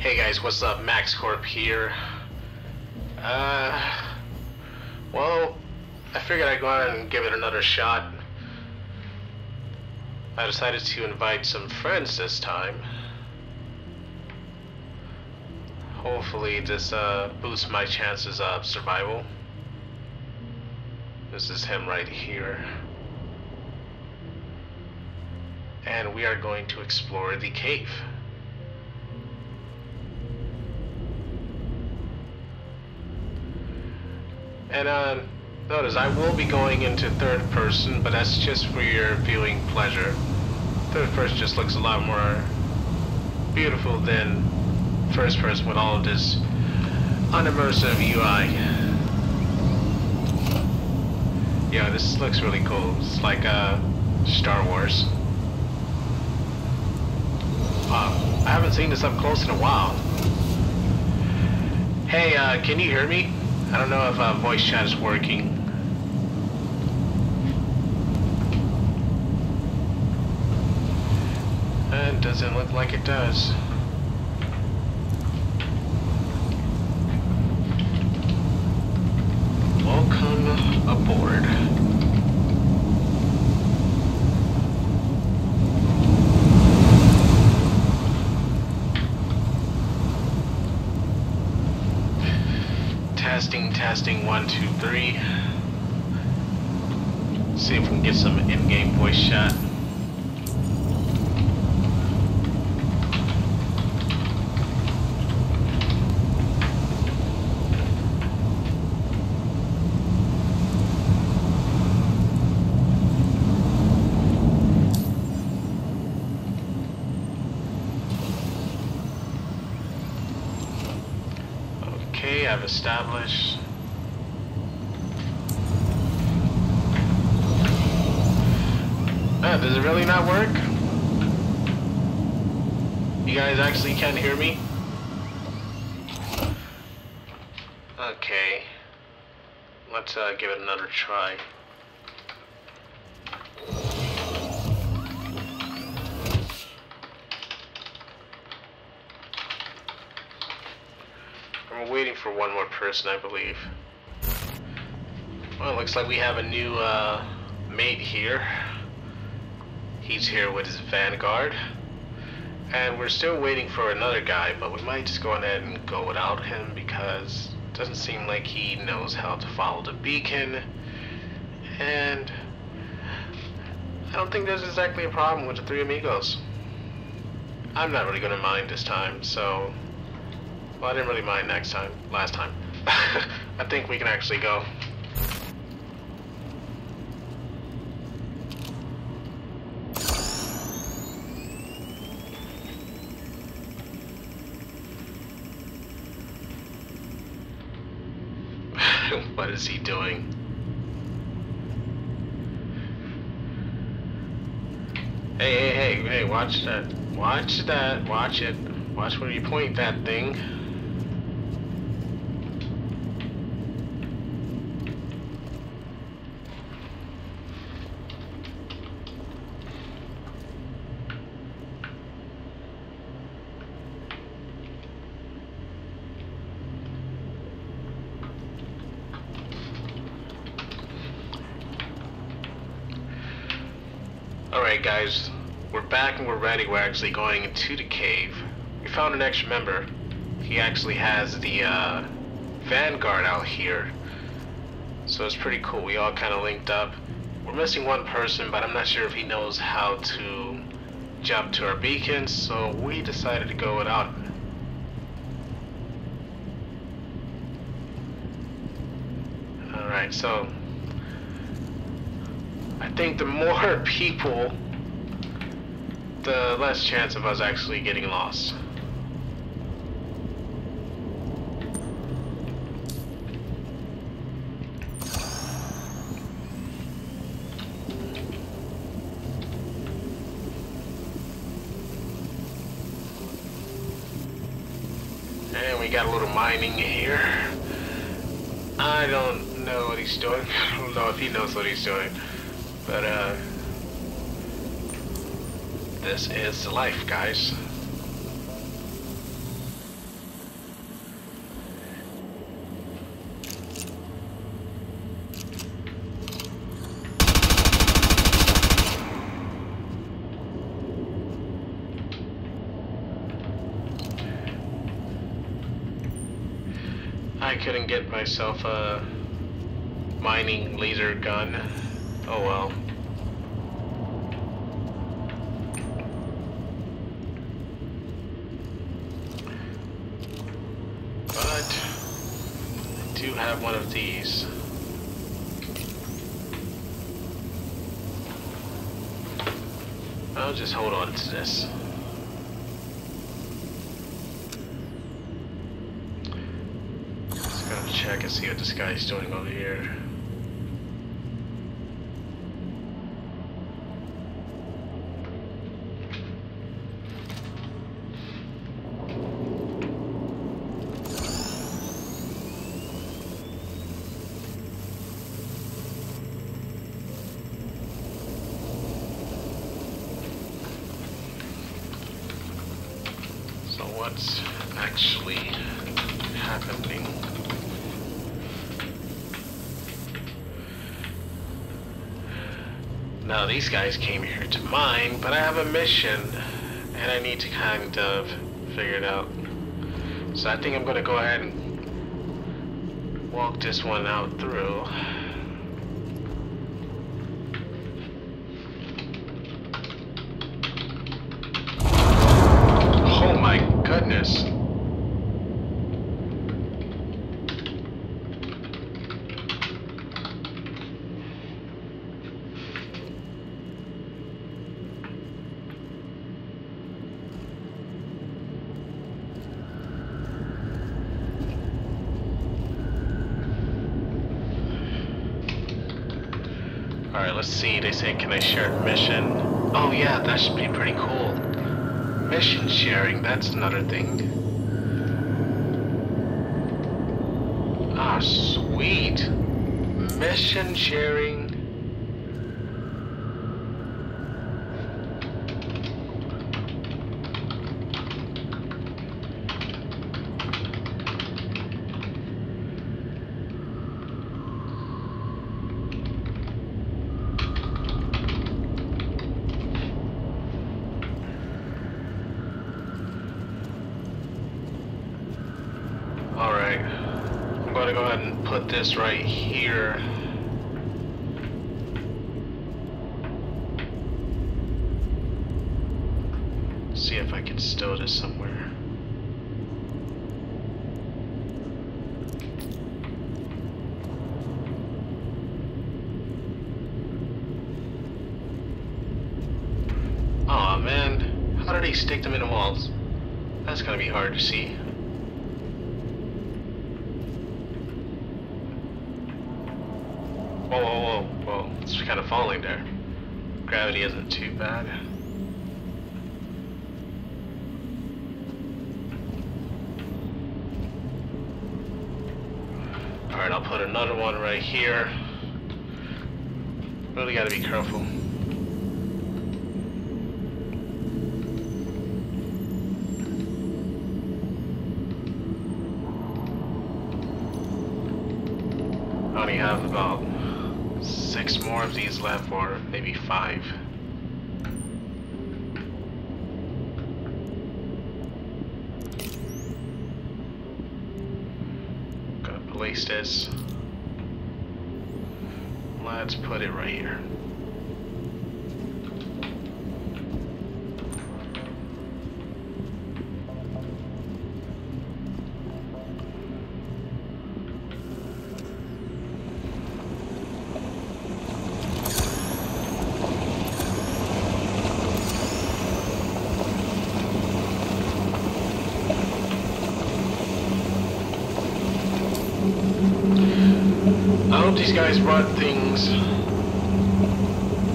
Hey guys, what's up? Max Corp here. Uh, well, I figured I'd go out and give it another shot. I decided to invite some friends this time. Hopefully this uh, boosts my chances of survival. This is him right here. And we are going to explore the cave. And uh, notice I will be going into third person, but that's just for your viewing pleasure. Third person just looks a lot more beautiful than first person with all of this unimmersive UI. Yeah, this looks really cool. It's like uh, Star Wars. Wow, I haven't seen this up close in a while. Hey, uh, can you hear me? I don't know if uh, voice chat is working. It doesn't look like it does. Three. See if we can get some in-game voice chat. Okay, I've established. Ah, does it really not work? You guys actually can't hear me? Okay. Let's uh, give it another try. I'm waiting for one more person, I believe. Well, it looks like we have a new uh, mate here. He's here with his Vanguard. And we're still waiting for another guy, but we might just go ahead and go without him because it doesn't seem like he knows how to follow the beacon. And I don't think there's exactly a problem with the three amigos. I'm not really gonna mind this time, so well, I didn't really mind next time, last time. I think we can actually go. What is he doing? Hey, hey, hey, hey, watch that. Watch that. Watch it. Watch where you point that thing. Alright guys, we're ready. We're actually going into the cave. We found an extra member. He actually has the uh, Vanguard out here. So it's pretty cool. We all kind of linked up. We're missing one person, but I'm not sure if he knows how to jump to our beacon, so we decided to go without him. Alright, so I think the more people, the less chance of us actually getting lost. And we got a little mining here. I don't know what he's doing. I don't know if he knows what he's doing. But, uh, this is life, guys. I couldn't get myself a mining laser gun. Oh well. Have one of these. I'll just hold on to this. Just gonna check and see what this guy's doing over here. So what's actually happening? Now these guys came here to mine, but I have a mission and I need to kind of figure it out. So I think I'm gonna go ahead and walk this one out through. Oh my goodness. Alright, let's see. They say, can I share mission? Oh yeah, that should be pretty cool. Mission sharing, that's another thing. Ah, sweet. Mission sharing. Alright. I'm gonna go ahead and put this right here. See if I can stow this somewhere. Aw oh, man, how do they stick them in the walls? That's gonna be hard to see. Whoa, whoa, whoa, whoa. It's kind of falling there. Gravity isn't too bad. Alright, I'll put another one right here. Really gotta be careful. Only have about more left, or maybe five. Gonna place this. Let's put it right here. Guys brought things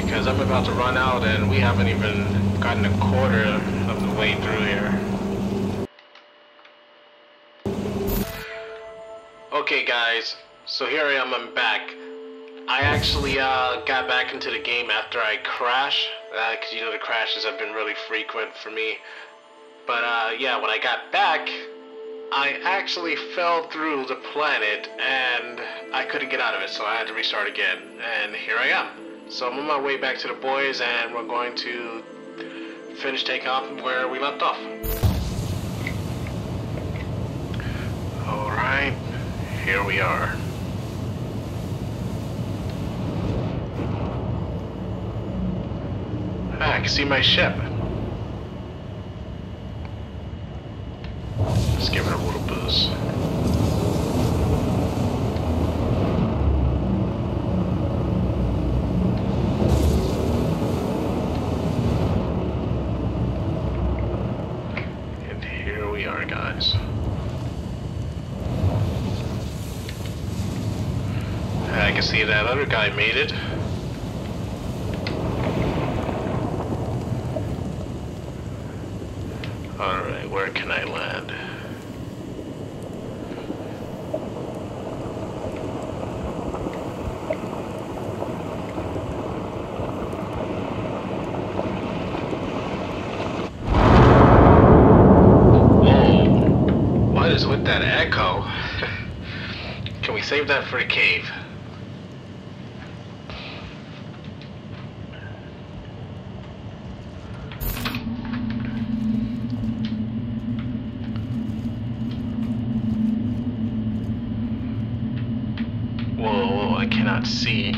because I'm about to run out and we haven't even gotten a quarter of the way through here. Okay guys, so here I am, I'm back. I actually uh, got back into the game after I crashed, because uh, you know the crashes have been really frequent for me. But uh, yeah, when I got back, I actually fell through the planet and I couldn't get out of it, so I had to restart again. And here I am. So I'm on my way back to the boys and we're going to finish taking off where we left off. Alright, here we are. Ah, I can see my ship. Let's give it a little boost. And here we are, guys. I can see that other guy made it. Alright, where can I land? Whoa! What is with that echo? Can we save that for a cave? Whoa, I cannot see.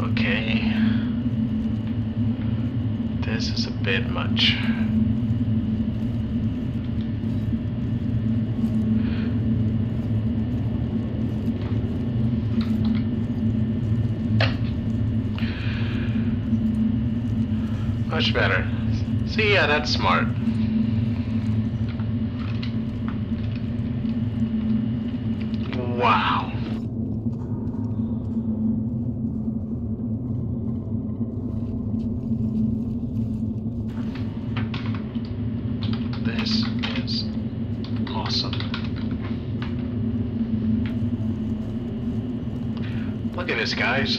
Okay. This is a bit much. Much better. See, yeah, that's smart. Wow. This is awesome. Look at this, guys.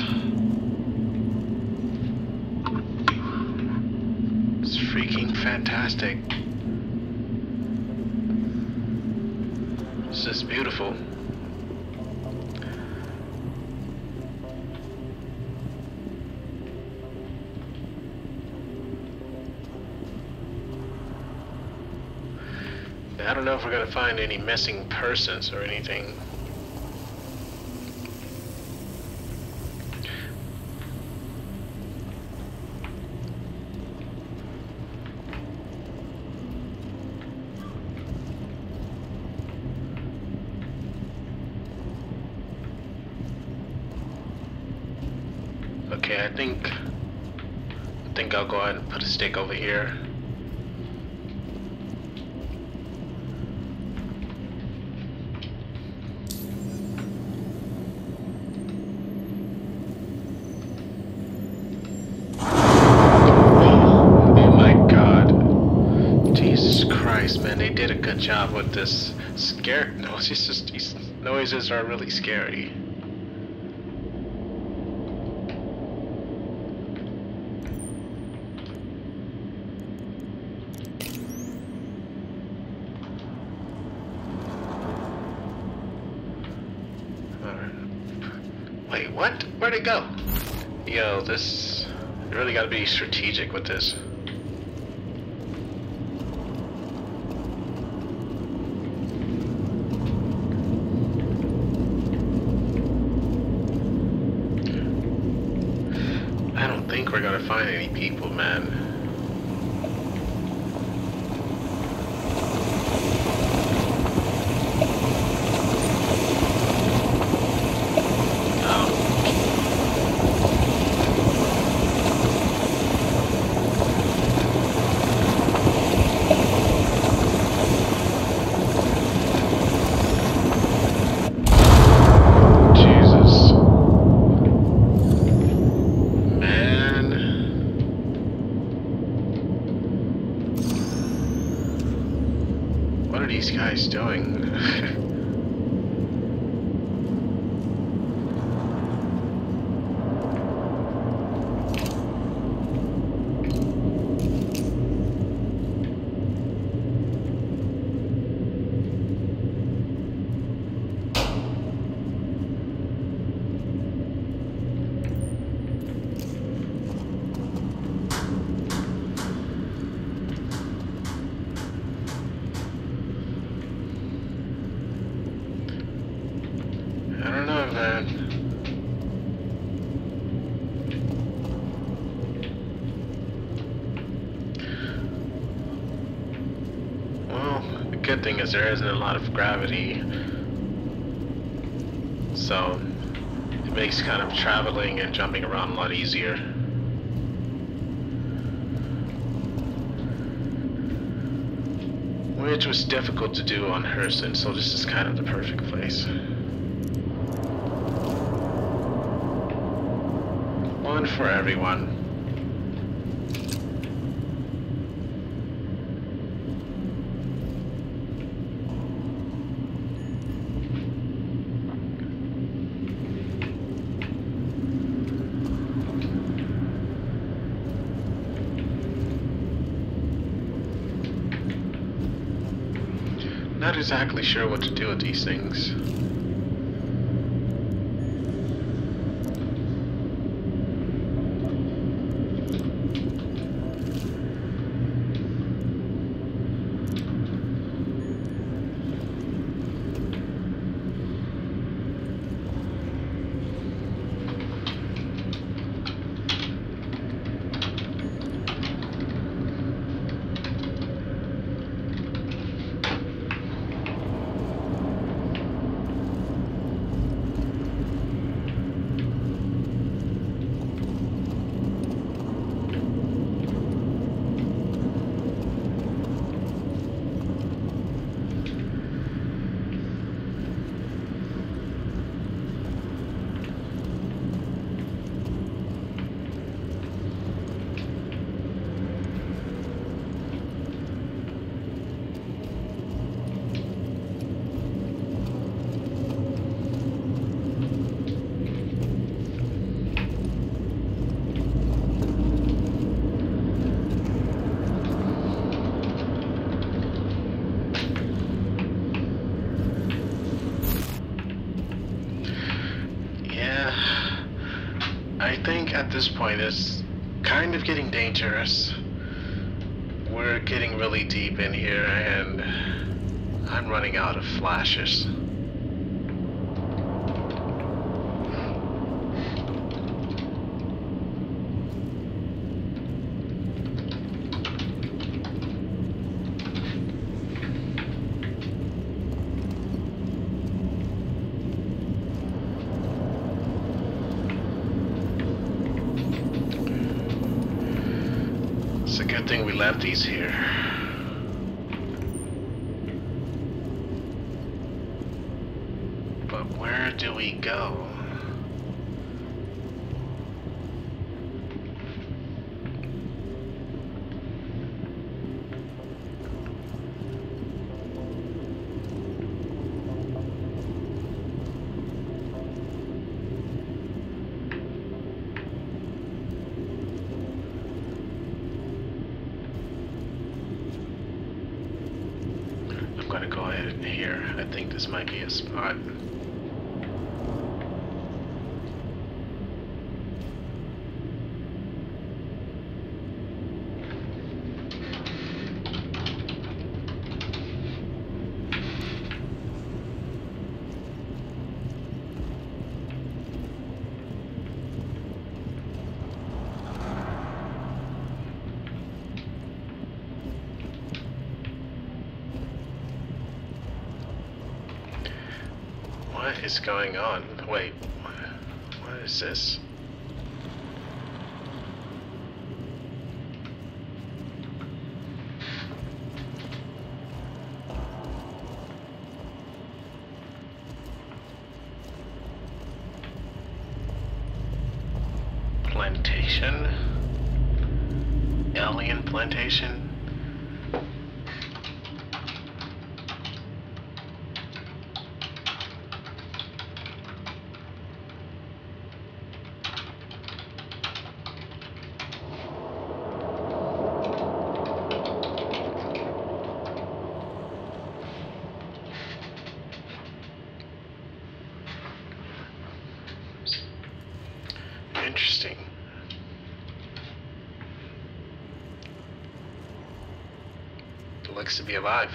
It's freaking fantastic. This is beautiful. I don't know if we're gonna find any missing persons or anything. Okay, I think I think I'll go ahead and put a stick over here. Oh my god. Jesus Christ, man, they did a good job with this. Scare no, it's just these noises are really scary. Alright. Wait, what? Where'd it go? Yo, this. You really gotta be strategic with this. I don't think we're gonna find any people, man. Oh, Jesus. Man. What are these guys doing? there isn't a lot of gravity. So, it makes kind of traveling and jumping around a lot easier. Which was difficult to do on Hurston, so this is kind of the perfect place. One for everyone. Not exactly sure what to do with these things. Yeah, I think at this kind of getting dangerous. We're getting really deep in here and I'm running out of flashes. It's a good thing we left these here. But where do we go? I'm gonna go ahead and here. I think this might be a spot. What is going on? Wait, what is this? Plantation? Alien plantation? Interesting. Looks to be alive.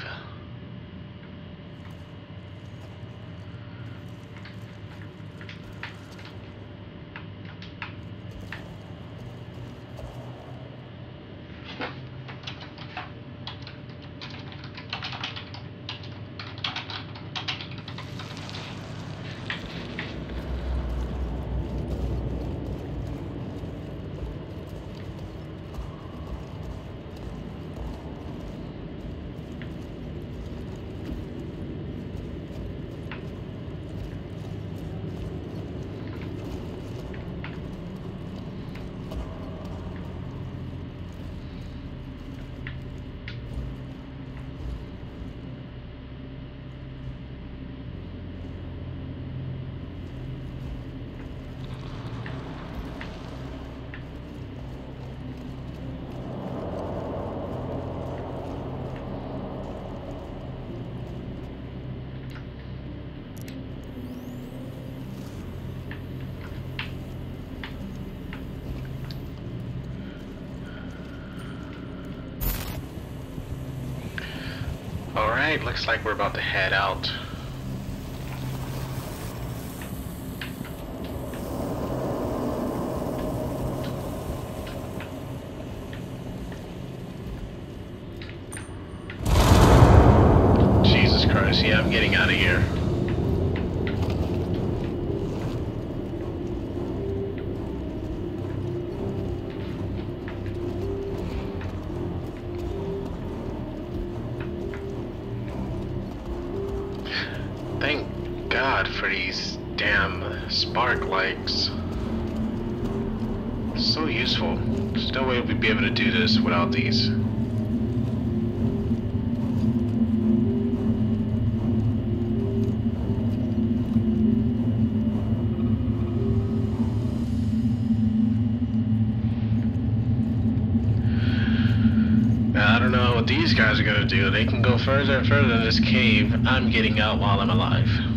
Alright, looks like we're about to head out. Be able to do this without these. I don't know what these guys are gonna do. They can go further and further in this cave. I'm getting out while I'm alive.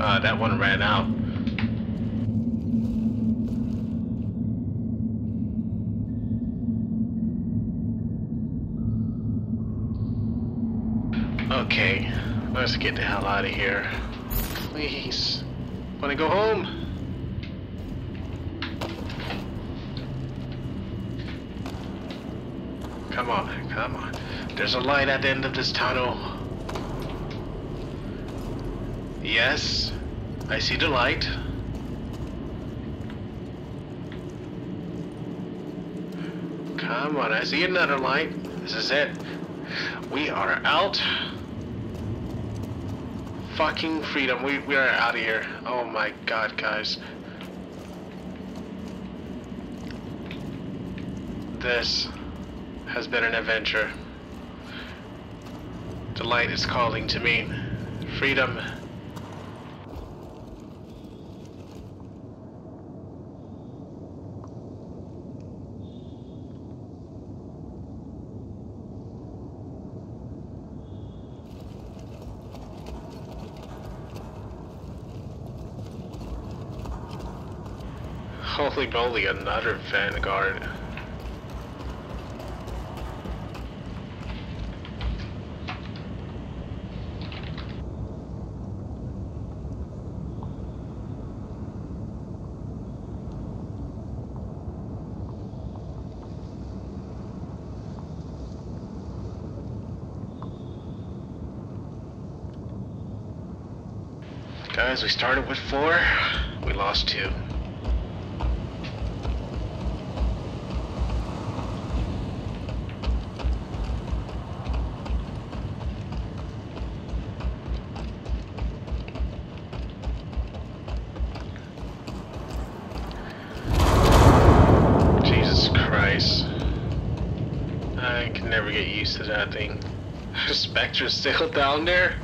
Uh, that one ran out. Okay, let's get the hell out of here. Please. Wanna go home? Come on, come on. There's a light at the end of this tunnel. Yes, I see the light. Come on, I see another light. This is it. We are out. Fucking freedom. We, we are out of here. Oh my god, guys. This has been an adventure. The light is calling to me. Freedom. Holy moly, another Vanguard. Guys, we started with four, we lost two. Jesus Christ. I can never get used to that thing. Spectre's still down there?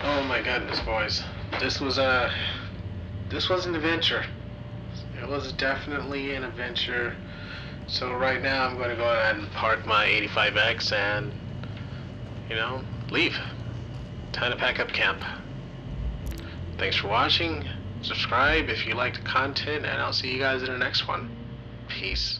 Oh my goodness, boys. This was a this was an adventure. It was definitely an adventure. So right now I'm going to go ahead and park my 85X and you know, leave. Time to pack up camp. Thanks for watching. Subscribe if you like the content and I'll see you guys in the next one. Peace.